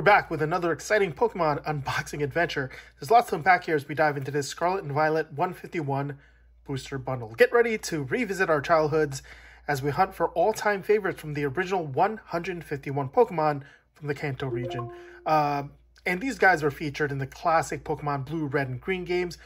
We're back with another exciting Pokemon unboxing adventure. There's lots to unpack here as we dive into this Scarlet and Violet 151 booster bundle. Get ready to revisit our childhoods as we hunt for all-time favorites from the original 151 Pokemon from the Kanto region. Uh, and these guys were featured in the classic Pokemon Blue, Red, and Green games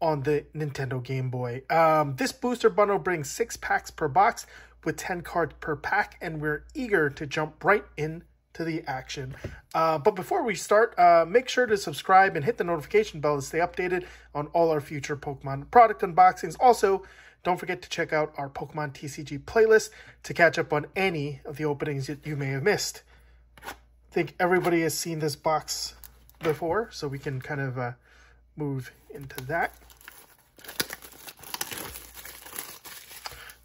on the Nintendo Game Boy. Um, this booster bundle brings six packs per box with 10 cards per pack, and we're eager to jump right in to the action. Uh, but before we start, uh, make sure to subscribe and hit the notification bell to stay updated on all our future Pokemon product unboxings. Also, don't forget to check out our Pokemon TCG playlist to catch up on any of the openings that you may have missed. I think everybody has seen this box before, so we can kind of uh, move into that.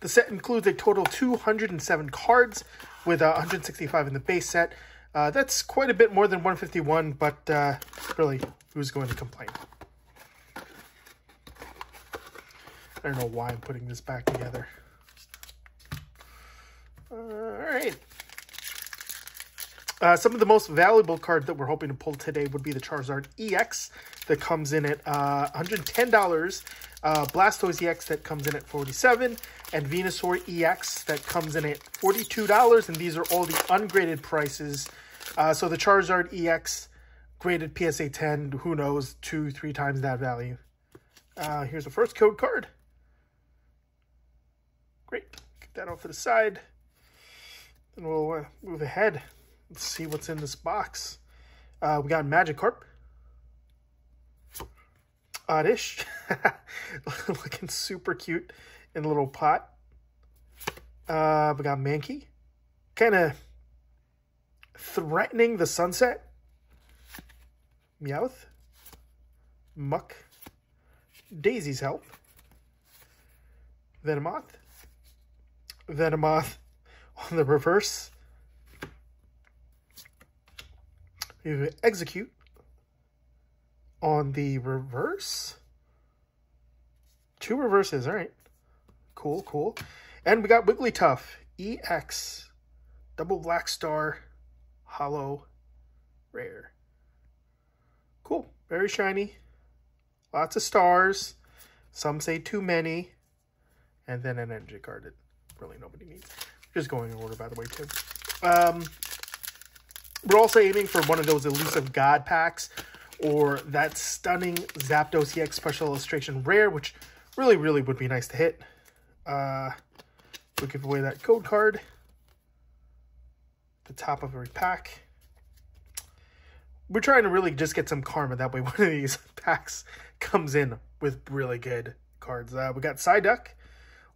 The set includes a total of 207 cards with uh, 165 in the base set. Uh, that's quite a bit more than 151, but uh, really, who's going to complain? I don't know why I'm putting this back together. All right. Uh, some of the most valuable cards that we're hoping to pull today would be the Charizard EX that comes in at uh, $110, uh, Blastoise EX that comes in at 47 and Venusaur EX that comes in at $42, and these are all the ungraded prices. Uh, so the Charizard EX graded PSA 10, who knows, two, three times that value. Uh, here's the first code card. Great. Get that off to the side. And we'll uh, move ahead. Let's see what's in this box. Uh, we got Magikarp. Oddish. Looking super cute in a little pot. Uh, we got Mankey. Kind of threatening the sunset. Meowth. Muk. Daisy's help. Venomoth. Venomoth on the reverse. We have Exeggcute on the reverse. Two reverses, all right. Cool, cool. And we got Wigglytuff EX Double Black Star Holo Rare. Cool, very shiny. Lots of stars. Some say too many. And then an energy card that really nobody needs. Just going in order, by the way, too. Um, we're also aiming for one of those elusive God packs or that stunning Zapdos EX special illustration rare, which really, really would be nice to hit. Uh, we'll give away that code card. The top of every pack. We're trying to really just get some karma. That way one of these packs comes in with really good cards. Uh, we got Psyduck,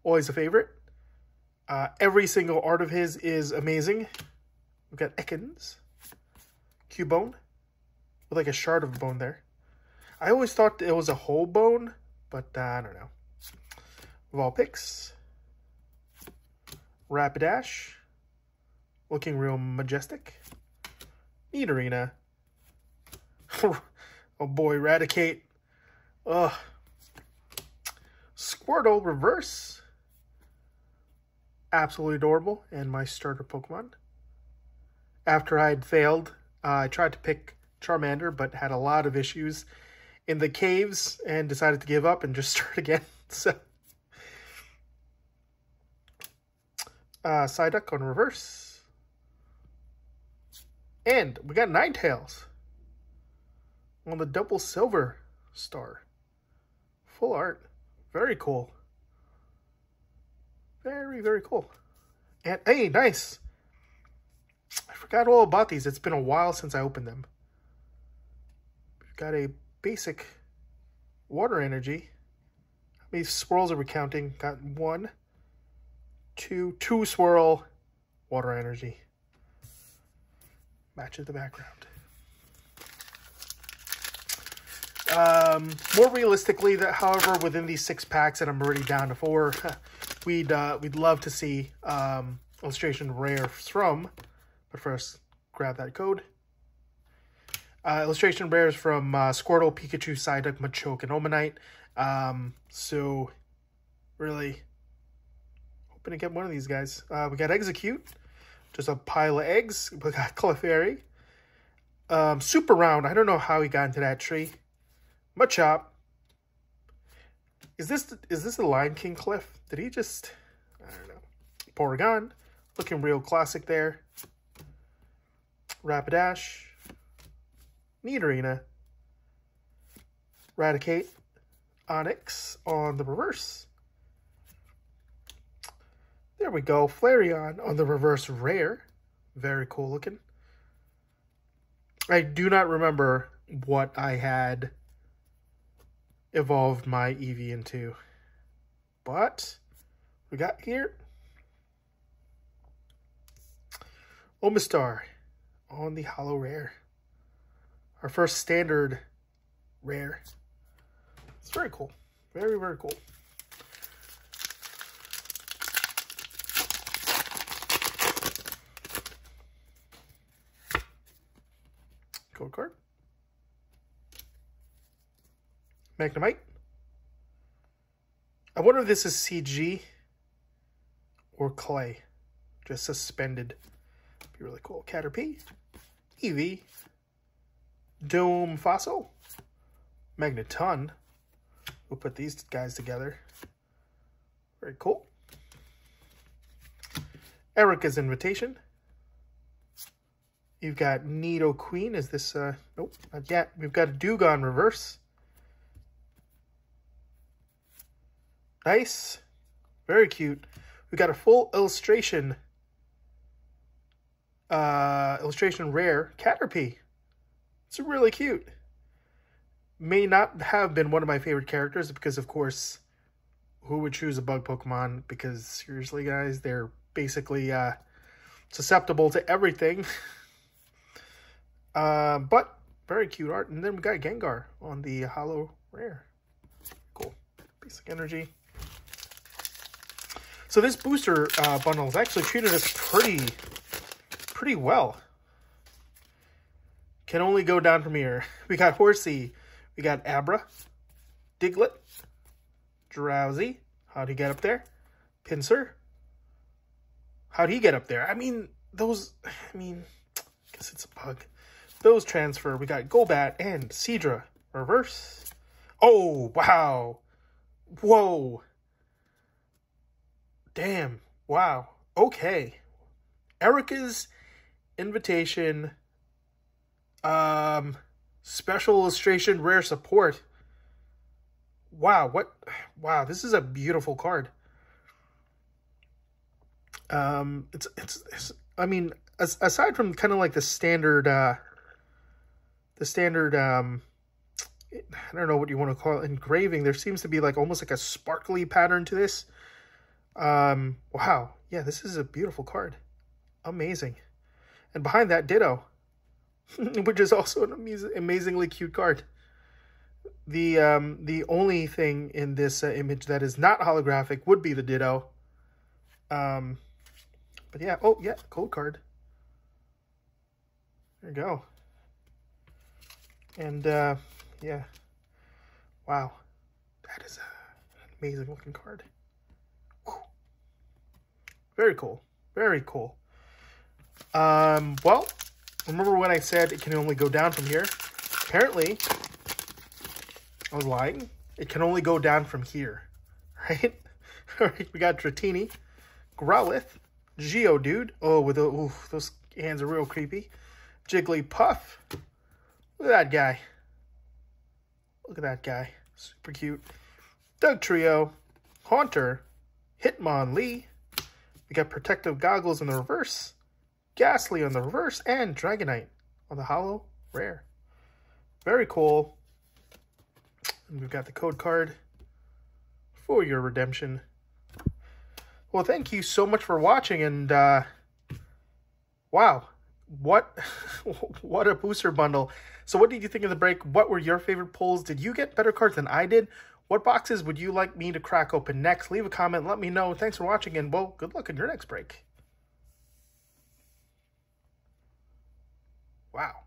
always a favorite. Uh, every single art of his is amazing. We've got Ekans. Cubone with like a shard of bone there. I always thought it was a whole bone, but uh, I don't know. Vulpix. Rapidash. Looking real majestic. Nidorina. oh boy, Raticate. Ugh. Squirtle Reverse. Absolutely adorable. And my starter Pokemon. After I had failed uh, I tried to pick Charmander, but had a lot of issues in the caves and decided to give up and just start again. So, uh, Psyduck on reverse. And we got Ninetales on the double silver star. Full art. Very cool. Very, very cool. And, hey, nice. I forgot all about these. It's been a while since I opened them. We've got a basic water energy. How many swirls are we counting? Got one, two, two swirl water energy. Matches the background. Um, more realistically, that however, within these six packs, and I'm already down to four, we'd uh, we'd love to see um, illustration rare from but first, grab that code. Uh, illustration rares from uh, Squirtle, Pikachu, Psyduck, Machoke, and Omanyte. Um, so, really hoping to get one of these guys. Uh, we got Exeggcute, just a pile of eggs. We got Clefairy, Um, super round. I don't know how he got into that tree. Machop. Is this is this the Lion King cliff? Did he just I don't know. Porygon. Looking real classic there. Rapidash. Nidorina. Raticate. Onix on the reverse. There we go. Flareon on the reverse rare. Very cool looking. I do not remember what I had evolved my Eevee into. But we got here Omastar on the holo Rare. Our first standard rare. It's very cool. Very, very cool. Code card. Magnemite. I wonder if this is CG or clay. Just suspended. Be really cool. Caterpie. Eevee. Dome Fossil. Magneton. We'll put these guys together. Very cool. Erika's Invitation. You've got Nidoqueen. Is this, uh, nope, not yet. We've got a Dewgong reverse. Nice. Very cute. We've got a full illustration. Uh, illustration rare. Caterpie. It's really cute. May not have been one of my favorite characters because, of course, who would choose a bug Pokemon? Because, seriously, guys, they're basically uh, susceptible to everything. uh, but, very cute art. And then we got Gengar on the Holo Rare. Cool. Basic Energy. So this booster uh, bundle has actually treated us pretty, pretty well. Can only go down from here. We got Horsea. We got Abra. Diglett. Drowzee. How'd he get up there? Pinsir. How'd he get up there? I mean, those... I mean, I guess it's a bug. Those transfer. We got Golbat and Seadra. Reverse. Oh, wow. Whoa. Damn. Wow. Okay. Erika's invitation. Um, special illustration, rare support. Wow. What? Wow. This is a beautiful card. Um, it's, it's, it's I mean, as, aside from kind of like the standard, uh, the standard, um, I don't know what you want to call it, engraving, there seems to be like almost like a sparkly pattern to this. Um, wow. Yeah, this is a beautiful card. Amazing. And behind that, Ditto, which is also an amaz amazingly cute card. The um, the only thing in this uh, image that is not holographic would be the Ditto. Um, but yeah, oh yeah, cold card. There you go. And uh, yeah, wow, that is a, an amazing looking card. Very cool. Very cool. Um, well, remember when I said it can only go down from here? Apparently, I was lying. It can only go down from here, right? All right, we got Dratini, Growlithe, Geodude. Oh, with the, ooh, those hands are real creepy. Jigglypuff. Look at that guy. Look at that guy. Super cute. Dugtrio, Haunter, Hitmonlee, we got Protective Goggles in the reverse, Gastly on the reverse, and Dragonite on the holo Rare. Very cool. And we've got the code card for your redemption. Well, thank you so much for watching, and uh, wow, what what a booster bundle. So what did you think of the break? What were your favorite pulls? Did you get better cards than I did? What boxes would you like me to crack open next? Leave a comment, let me know. Thanks for watching, and well, good luck in your next break. Wow.